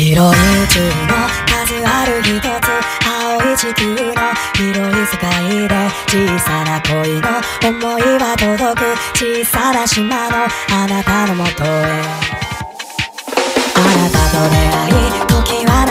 広い宇宙の数ある一つ青い地球の広い世界で小さな恋の思いは届く小さな島のあなたのもとへ。あなたと出会い時は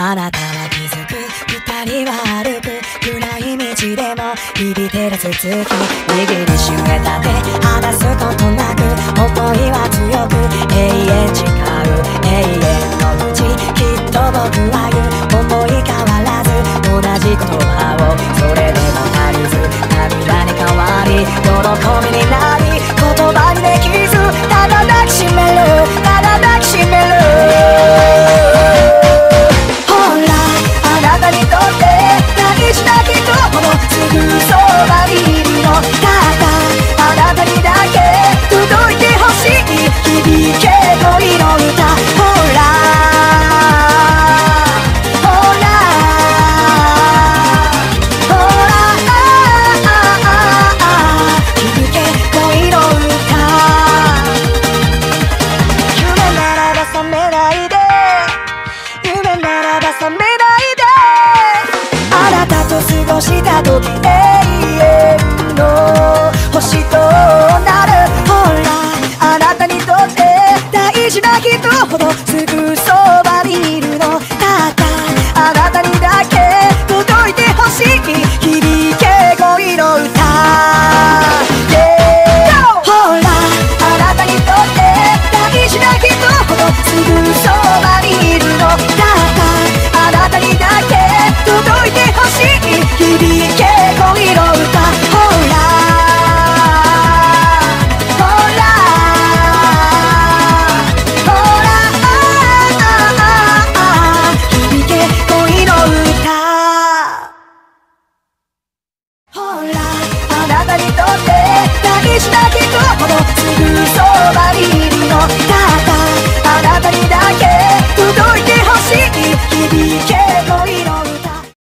あなたは気づく二人は歩く暗い道でも日々照らす月握りしめた